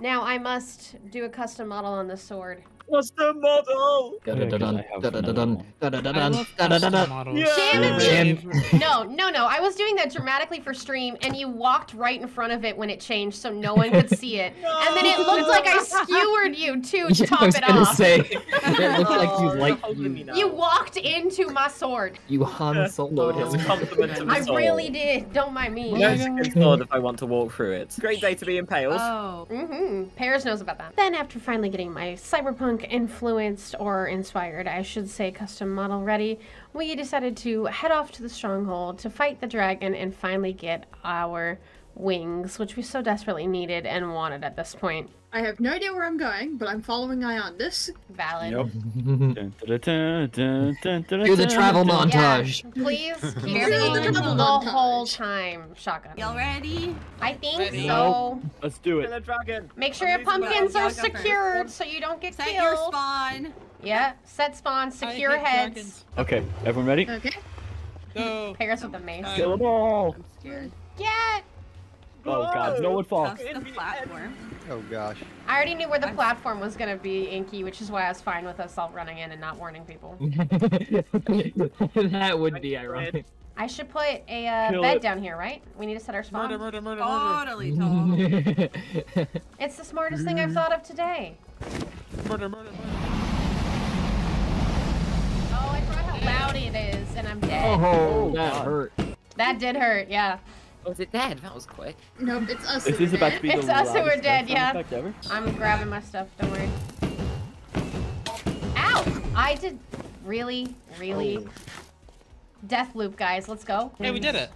Now I must do a custom model on the sword. What's the model? I I favorite. No, no, no. I was doing that dramatically for stream, and you walked right in front of it when it changed, so no one could see it. And then it looked like I skewered you too to Yeah, I top was it gonna off. say, it looked like Oh, you you're like holding me you, now. You walked into my sword. you Han Solo'd It's him. a compliment to my I soul. really did. Don't mind me. You know it's a good sword if I want to walk through it. Great day to be impaled. Oh. Mm-hmm. Paris knows about that. Then, after finally getting my cyberpunk influenced or inspired, I should say, custom model ready, we decided to head off to the stronghold to fight the dragon and finally get our wings, which we so desperately needed and wanted at this point. I have no idea where I'm going, but I'm following Iondis. Valid. Yep. Do the travel montage. Yeah, please keep singing the the double whole time, shotgun. Y'all ready? I think Ready? so. Let's do it. Make sure your pumpkins are secured so you don't get Set killed. your spawn. Yeah, set spawn, secure heads. dragons. Okay, everyone ready? Okay. Go. Paris with the mace. Kill them all. I'm Scared. Yeah. Oh god, no one falls. That's the platform. Oh gosh. I already knew where the platform was gonna be, Inky, which is why I was fine with us all running in and not warning people. that would be ironic. I should put a uh, bed it. down here, right? We need to set our spawn. Murder, murder, murder, murder. Totally, totally. It's the smartest thing I've thought of today. Murder, murder, murder. Oh, I forgot how loud it is, and I'm dead. oh, that hurt. That did hurt, yeah. Was it dead? That was quick. Nope, it's us. This who is are about dead. to be It's the us who are loudest dead, yeah. ever. I'm grabbing my stuff, don't worry. Ow! I did really, really... Death loop, guys. Let's go. Hey, we did it.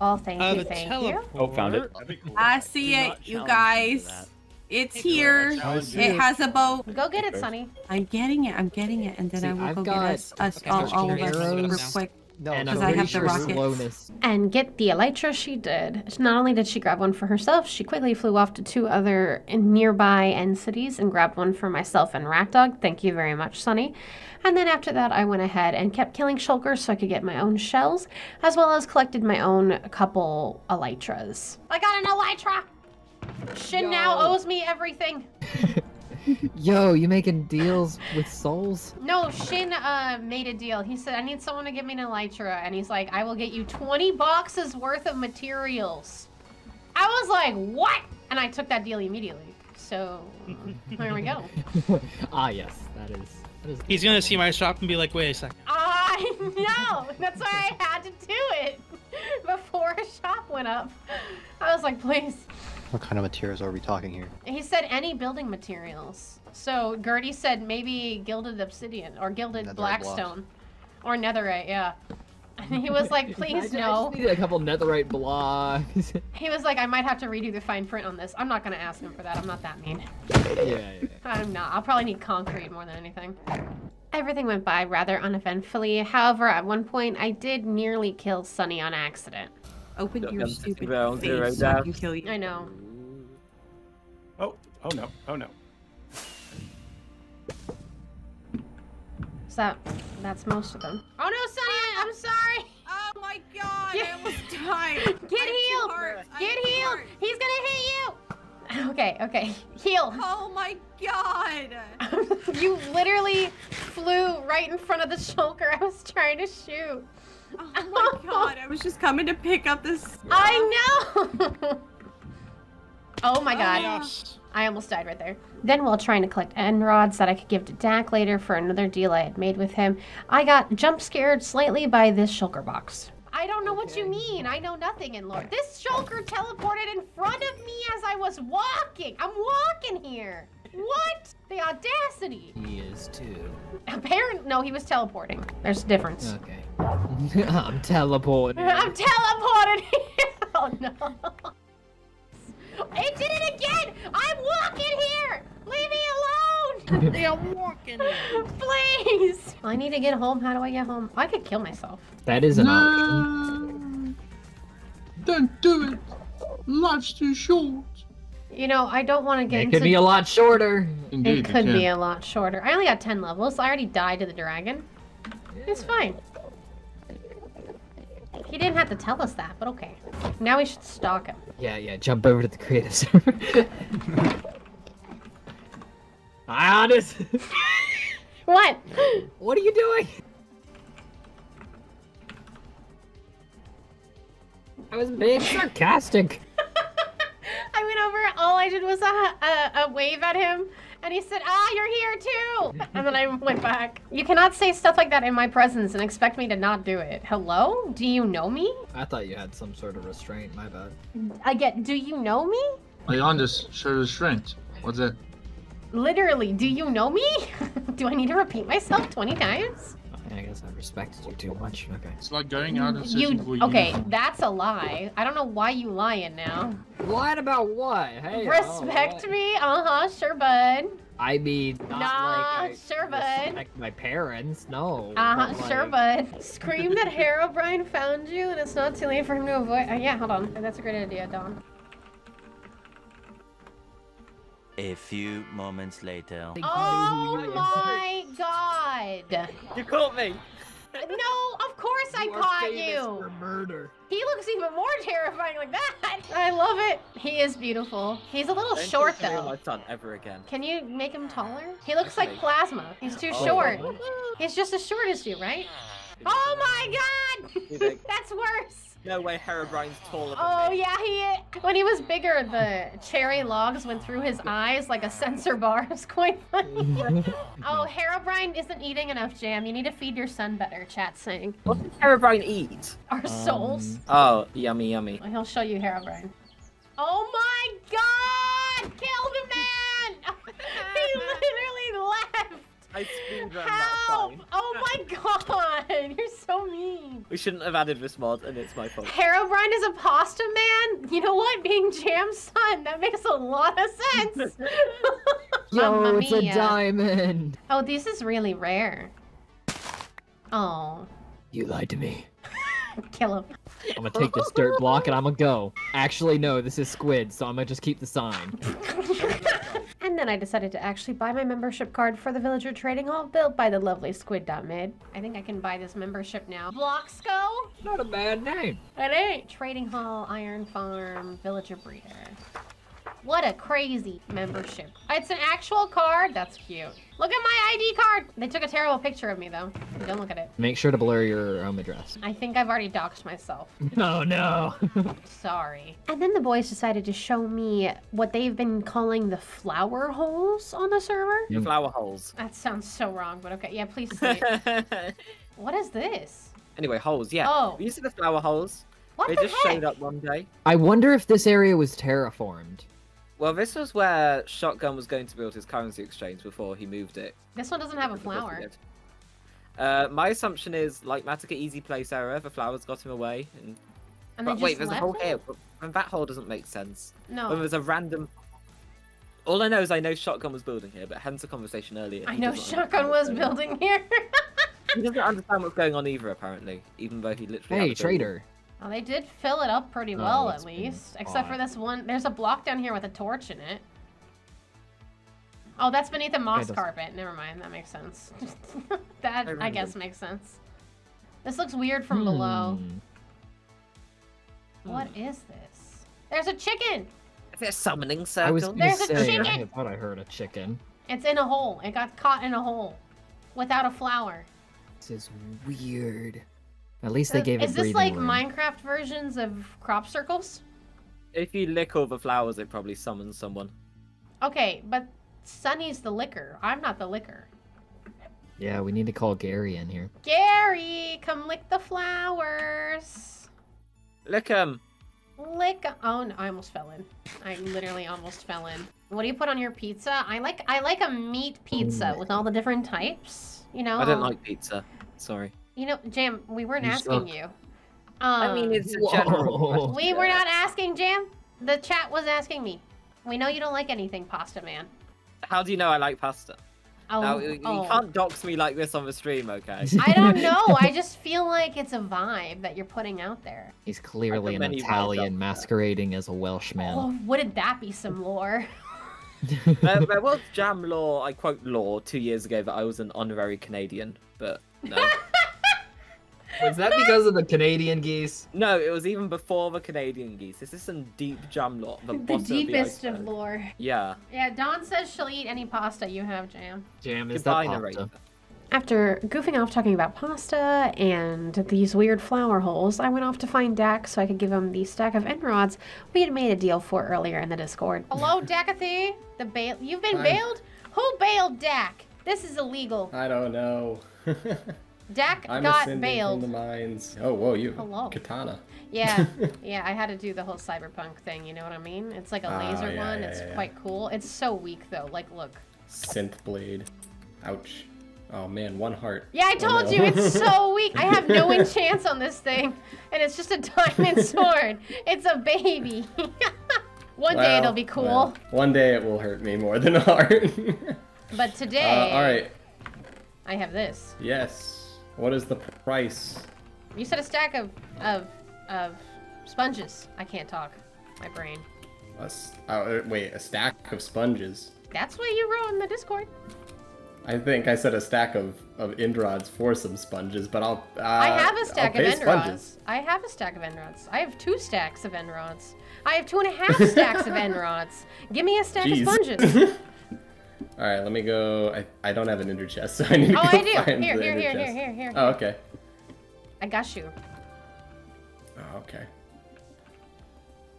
Oh, thank Uh, you, thank tele- you. Oh, found it. I see Do it, you challenge me to guys. that. It's here. challenge It has a boat. Go get it, Okay. Sunny. I'm getting it. I'm getting it, and then See, I will I've go got- get us, us Okay, all, all of arrows us real now. quick. No, and I'm I pretty have the sure rockets. slowness. And get the elytra she did. Not only did she grab one for herself, she quickly flew off to two other nearby end cities and grabbed one for myself and Ratdog. Thank you very much, Sunny. And then after that, I went ahead and kept killing shulkers so I could get my own shells, as well as collected my own couple elytras. I got an elytra! Shinn now owes me everything. Yo, you making deals with souls? No, Shinn uh, made a deal. He said, I need someone to give me an elytra. And he's like, I will get you 20 boxes worth of materials. I was like, what? And I took that deal immediately. So, there we go. ah, yes, that is. That is He's gonna see my shop and be like, wait a second. I know. That's why I had to do it before a shop went up. I was like, please. What kind of materials are we talking here? He said any building materials. So Gertie said maybe gilded obsidian or gilded Netherite blackstone or netherite. Yeah. And he was like, please just- I no. just needed a couple netherite blocks. He was like, I might have to redo the fine print on this. I'm not gonna ask him for that. I'm not that mean. yeah, yeah. I'm not. I'll probably need concrete more than anything. Everything went by rather uneventfully. However, at one point, I did nearly kill Sunny on accident. Open Got your them stupid zero, zero face so I can kill you. I know. Oh, oh no, oh no. So that, that's most of them. Oh no, Sunny! Ah! I'm sorry. Oh my god, Get- I almost died. Get I have healed. hearts. I Get healed. hearts. He's gonna hit you. Okay, okay. Heal. Oh my god. you literally flew right in front of the shulker I was trying to shoot. Oh my god, I was just coming to pick up this. I know. Oh my god. Oh, yes. I almost died right there. Then, while trying to collect end rods that I could give to Dac later for another deal I had made with him, I got jump scared slightly by this shulker box. I don't know what you mean. I know nothing in lore. This shulker teleported in front of me as I was walking. I'm walking here. What? The audacity. He is too. Apparently, no, he was teleporting. There's a difference. Okay. I'm teleporting. I'm teleported here. Oh no. They are walking. Please. I need to get home. How do I get home? I could kill myself. That is an option. Don't do it. Life's too short. You know, I don't want to get It into. could be a lot shorter. Indeed, it could be a lot shorter. I only got 10 levels. I already died to the dragon. It's fine. He didn't have to tell us that, but okay. Now we should stalk him. Yeah, yeah. Jump over to the creative server. Honest. What? what are you doing? I was being sarcastic. I went over. All I did was a, a, a wave at him, and he said, "Ah, you're here too." And then I went back. You cannot say stuff like that in my presence and expect me to not do it. Hello? Do you know me? I thought you had some sort of restraint. My bad. I get. Do you know me? Leandus, show restraint. What's that? Literally, do you know me? do I need to repeat myself twenty times? I guess I respected you too much. Okay. It's like going out of You session okay? uniform. That's a lie. I don't know why you lying now. Lied about what? Hey. Respect oh, what? me? Uh huh. Sure, bud. I mean, not Nah, like I sure, bud. respect my parents. No. Uh huh. but, Sure, bud. Scream that Herobrine found you, and it's not too late for him to avoid. Uh, yeah, hold on. That's a great idea, Don. A few moments later. Oh my god! You caught me. No, of course I You are caught you. for murder. He looks even more terrifying like that. I love it. He is beautiful. He's a little Don't short think of though. my son ever again. Can you make him taller? He looks like Okay. plasma. He's too Oh. short. He's just as short as you, right? Oh my god! That's worse. No way Herobrine's taller than Oh me. yeah, he when he was bigger, the cherry logs went through his eyes like a sensor bar. It's quite funny. oh, Herobrine isn't eating enough jam. You need to feed your son better. Chat saying What does Herobrine eat? our souls. Um, oh, yummy, yummy. He'll show you Herobrine. Oh my god! Kill the man! he literally left. I speedrun that Help! fine. Oh my god! You're so mean. We shouldn't have added this mod, and it's my fault. Herobrine is a pasta man? You know what? Being Jam's son, that makes a lot of sense. Yo, Mamma it's a diamond. Oh, this is really rare. Oh, You lied to me. kill him. I'm gonna take this dirt block and I'm gonna go. Actually, no, this is squid, so I'm gonna just keep the sign. And then I decided to actually buy my membership card for the Villager Trading Hall built by the lovely Squid.mid. I think I can buy this membership now. Bloxco? Not a bad name. It ain't. Trading Hall, Iron Farm, Villager Breeder. What a crazy membership. It's an actual card? That's cute. Look at my ID card! They took a terrible picture of me though. Don't look at it. Make sure to blur your home address. I think I've already doxed myself. Oh no. Sorry. And then the boys decided to show me what they've been calling the flower holes on the server. The flower holes. That sounds so wrong, but okay. Yeah, please. What is this? anyway, holes, yeah. Oh. You see the flower holes? What they the just heck? showed up one day. I wonder if this area was terraformed. Well, this was where Shotgun was going to build his currency exchange before he moved it. This one doesn't have a flower. Uh, my assumption is, like Matica easy place error, the flowers got him away. And... And But wait, there's a left hole it? here. And that hole doesn't make sense. No. When there's a random. All I know is I know Shotgun was building here, but hence the conversation earlier. I know Shotgun was what's going on. building here. He doesn't understand what's going on either, apparently, even though he literally. Hey, had a building. Trader. well, they did fill it up pretty Oh, well, that's at least. Except for this one. There's a block down here with a torch in it. Oh, that's beneath a moss carpet. Never mind. That makes sense. that, I remember. guess, makes sense. This looks weird from below. Hmm. What is this? There's a chicken! Is it a summoning I circle? was gonna There's a say, I thought I heard a chicken. It's in a hole. It got caught in a hole. Without a flower. This is weird. At least they gave is it this like room. Minecraft versions of crop circles? If you lick all the flowers, it probably summons someone. Okay, but Sunny's the liquor. I'm not the liquor. Yeah, we need to call Gary in here. Gary, come lick the flowers. Lick 'em. Lick. Oh no, I almost fell in. I literally almost fell in. What do you put on your pizza? I like I like a meat pizza Mm. with all the different types. You know. I don't like pizza. Sorry. You know, Jam. We weren't You asking suck. you. Um, I mean, it's a general. We were not asking Jam. The chat was asking me. We know you don't like anything, Pasta Man. How do you know I like pasta? Oh, now, you, you oh. can't dox me like this on the stream, okay? I don't know. I just feel like it's a vibe that you're putting out there. He's clearly an Italian masquerading as a Welshman. Oh, wouldn't that be some lore? there, there was jam law, I quote law, two years ago that I was an honorary Canadian, but no. Was that because of the Canadian geese? No, it was even before the Canadian geese. This is some deep jam lot. The, The deepest of of the iceberg. lore. Yeah. Yeah, Dawn says she'll eat any pasta you have, Jam. Jam is Goodbye, that narrator. pasta? After goofing off talking about pasta and these weird flower holes, I went off to find Dac so I could give him the stack of end rods we had made a deal for earlier in the Discord. Hello, Dakathy? The bail you've been Hi. bailed? Who bailed Dac? This is illegal. I don't know. Dac I'm got bailed. from the mines. Oh, whoa, you. Hello. Katana. Yeah, yeah, I had to do the whole cyberpunk thing, you know what I mean? It's like a Ah, laser yeah, one. yeah, it's yeah, quite cool. It's so weak though. Like, look. Synth blade. Ouch. Oh man, one heart. Yeah, I Oh, told no. you it's so weak. I have no enchants on this thing, and it's just a diamond sword. It's a baby. One day it'll be cool, well, one day it will hurt me more than a heart. but today uh, all right. I have this. Yes. What is the price? You said a stack of of of sponges. I can't talk. My brain. A uh, wait, a stack of sponges. That's what you wrote in the Discord. I think I said a stack of of end rods for some sponges, but I'll. Uh, I have a stack of pay end sponges. I have a stack of end rods. I have two stacks of end rods. I have two and a half stacks of end rods. Give me a stack Jeez. of sponges. All right, let me go. I, I don't have an ender chest, so I need to Oh, go I do. find Here, the here, here, here, here, here. Oh, okay. I got you. Oh, okay.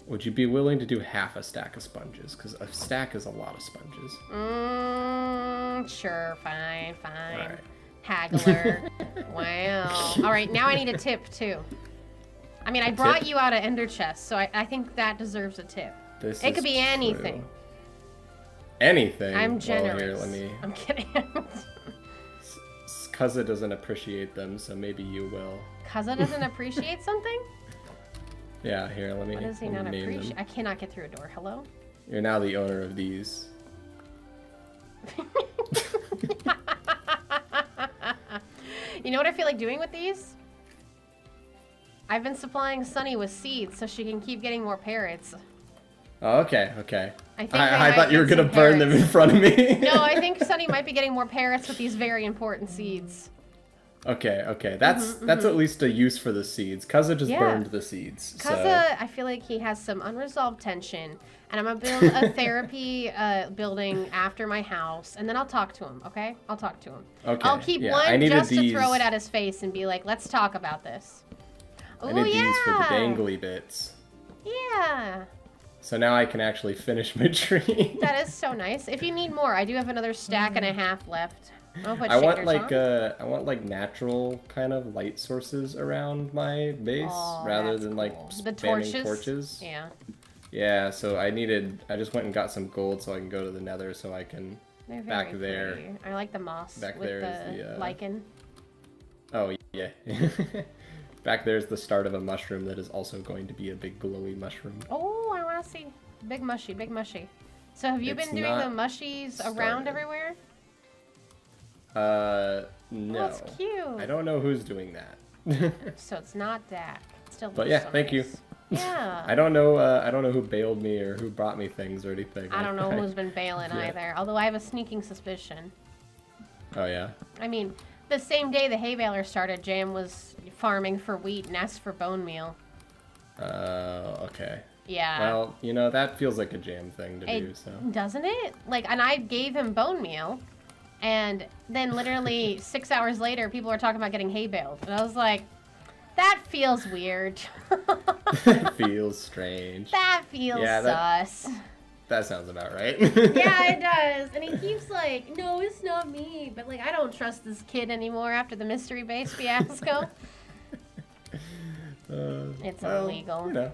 Would you be willing to do half a stack of sponges? Because a stack is a lot of sponges. Mm, sure, fine, fine. Alright. Haggler. wow. All right, now I need a tip too. I mean, I A brought tip? you out an ender chest, so I, I think that deserves a tip. This it could be true. Anything. I'm Well, generous. here, let me. I'm kidding. Cazza doesn't appreciate them, so maybe you will. Cazza doesn't appreciate something? Yeah, here, let me. What does he not appreciate? I cannot get through a door. Hello? You're now the owner of these. You know what I feel like doing with these? I've been supplying Sunny with seeds so she can keep getting more parrots. Oh, okay, okay. I think might I, thought you were gonna some burn them in front of me. no, I think Sunny might be getting more parrots with these very important seeds. Okay, okay. That's Mhm, that's mhm. at least a use for the seeds. Cazza just Yeah. burned the seeds. so- Cazza, I feel like he has some unresolved tension, and I'm gonna build a therapy uh, building after my house, and then I'll talk to him. Okay, I'll talk to him. Okay, I'll keep yeah, one just to throw it at his face and be like, "Let's talk about this." I Oh did yeah. these for the dangly bits. Yeah, So now I can actually finish my tree. that is so nice. If you need more, I do have another stack and a half left. I'll put I want like uh I want like natural kind of light sources around my base Oh, rather that's than like cool. the spamming torches. torches. Yeah, Yeah, so I needed I just went and got some gold so I can go to the nether so I can they're very back there. I like the moss Back with there the, is the, uh, lichen. Oh yeah. Back there's the start of a mushroom that is also going to be a big glowy mushroom. Oh, I want to see big mushy, big mushy. So have you It's been doing the mushies around everywhere? Uh no. Oh, that's cute. I don't know who's doing that. So it's not Dac. It Still But yeah, so thank you. Yeah. I don't know uh, I don't know who bailed me or who brought me things or anything. I don't know who's been bailing Yeah. either. Although I have a sneaking suspicion. Oh yeah. I mean, the same day the hay baler started, Jam was farming for wheat and asked for bone meal. Uh okay. Yeah. Well, you know, that feels like a jam thing to It- do, so. Doesn't it? Like, and I gave him bone meal, and then literally six hours later, people were talking about getting hay baled, and I was like, that feels weird. feels strange. that feels Yeah, that- sus. That sounds about right. yeah, it does. And he keeps like, no, it's not me. But like, I don't trust this kid anymore after the mystery base fiasco. Uh, It's well, illegal. You know,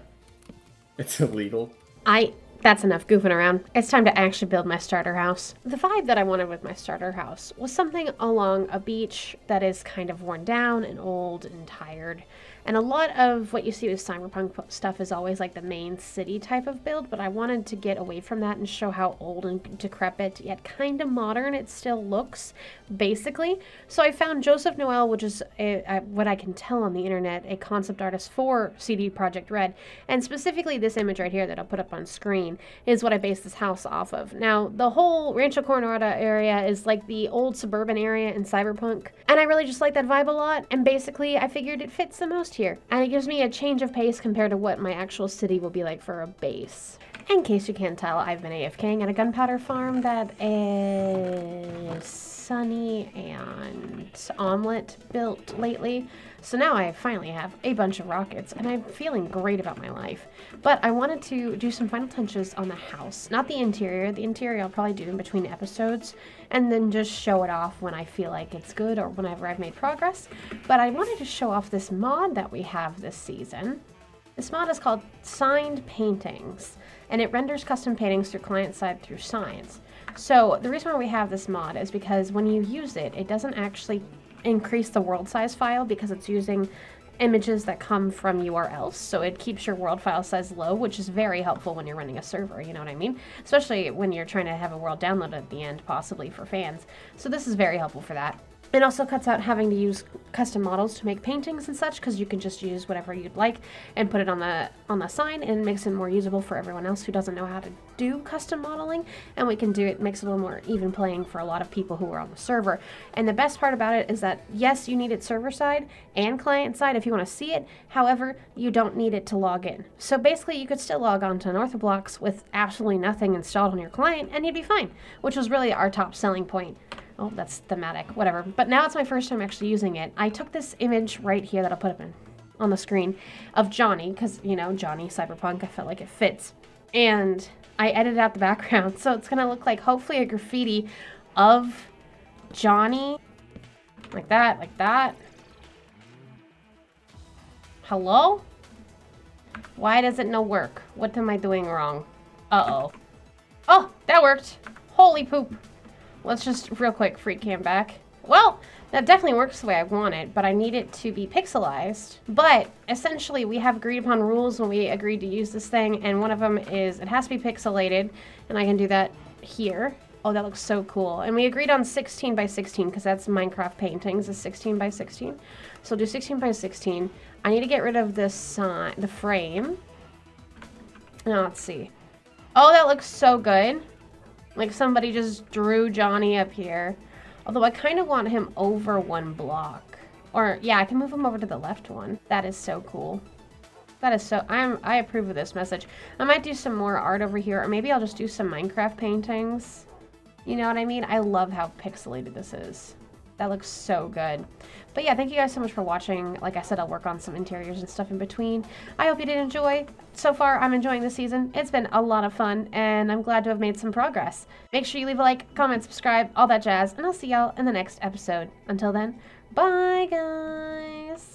it's illegal. I. That's enough goofing around. It's time to actually build my starter house. The vibe that I wanted with my starter house was something along a beach that is kind of worn down and old and tired. And a lot of what you see with cyberpunk stuff is always like the main city type of build, but I wanted to get away from that and show how old and decrepit yet kind of modern it still looks, basically. So I found Joseph Noel, which is a, a, what I can tell on the internet, a concept artist for CD Projekt Red, and specifically this image right here that I'll put up on screen is what I based this house off of. Now, the whole Rancho Coronado area is like the old suburban area in Cyberpunk, and I really just like that vibe a lot, and basically I figured it fits the most here, and it gives me a change of pace compared to what my actual city will be like for a base. In case you can't tell, I've been AFKing at a gunpowder farm that is Sunny and Omelet built lately. So now I finally have a bunch of rockets and I'm feeling great about my life. But I wanted to do some final touches on the house. Not the interior. The interior I'll probably do in between episodes and then just show it off when I feel like it's good or whenever I've made progress. But I wanted to show off this mod that we have this season. This mod is called Signed Paintings, and it renders custom paintings through client side through Signs. So the reason why we have this mod is because when you use it, it doesn't actually increase the world size file because it's using images that come from URLs. So it keeps your world file size low, which is very helpful when you're running a server, you know what I mean? Especially when you're trying to have a world download at the end, possibly for fans. So this is very helpful for that. It also cuts out having to use custom models to make paintings and such because you can just use whatever you'd like and put it on the on the sign and makes it more usable for everyone else who doesn't know how to do custom modeling and we can do it makes it a little more even playing for a lot of people who are on the server. And the best part about it is that yes, you need it server side and client side if you want to see it. However, you don't need it to log in. So basically you could still log on to Unorthoblocks with absolutely nothing installed on your client and you'd be fine, which was really our top selling point. Oh, that's thematic, whatever. But now it's my first time actually using it. I took this image right here that I'll put up in, on the screen of Johnny, because, you know, Johnny Cyberpunk, I felt like it fits. And I edited out the background, so it's to look like hopefully a graffiti of Johnny. Like that, like that. Hello? Why does it no work? What am I doing wrong? Uh-oh. Oh, that worked. Holy poop. Let's just real quick freak cam back. Well, that definitely works the way I want it, but I need it to be pixelized. But essentially, we have agreed upon rules when we agreed to use this thing, and one of them is it has to be pixelated, and I can do that here. Oh, that looks so cool. And we agreed on 16 by 16 because that's Minecraft paintings is 16 by 16. So we'll do 16 by 16. I need to get rid of this the frame. Now let's see. Oh, that looks so good. Like somebody just drew Johnny up here. Although I kind of want him over one block. Or, yeah, I can move him over to the left one. That is so cool. That is so, I'm, I approve of this message. I might do some more art over here, or maybe I'll just do some Minecraft paintings. You know what I mean? I love how pixelated this is. That looks so good. But yeah, thank you guys so much for watching. Like I said, I'll work on some interiors and stuff in between. I hope you did enjoy. So far, I'm enjoying the season. It's been a lot of fun, and I'm glad to have made some progress. Make sure you leave a like, comment, subscribe, all that jazz, and I'll see y'all in the next episode. Until then, bye guys!